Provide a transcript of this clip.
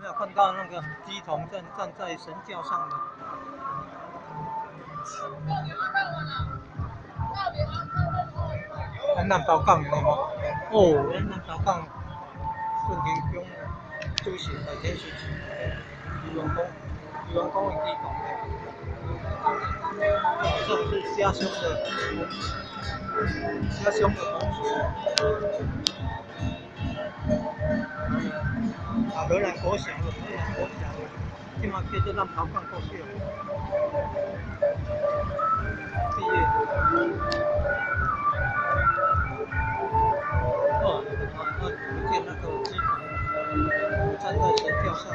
没有看到那个鸡童站站在神教上的。咱南投港的？吗？哦，咱南投港顺天宫主席大天主持，渔王宫，渔王宫的？鸡童。这是家乡的，家乡的？同学。荷兰国降了，荷兰国降了，起码可以就让他放过去了。毕业。哦，他他不见那个鸡腿，站在前跳下。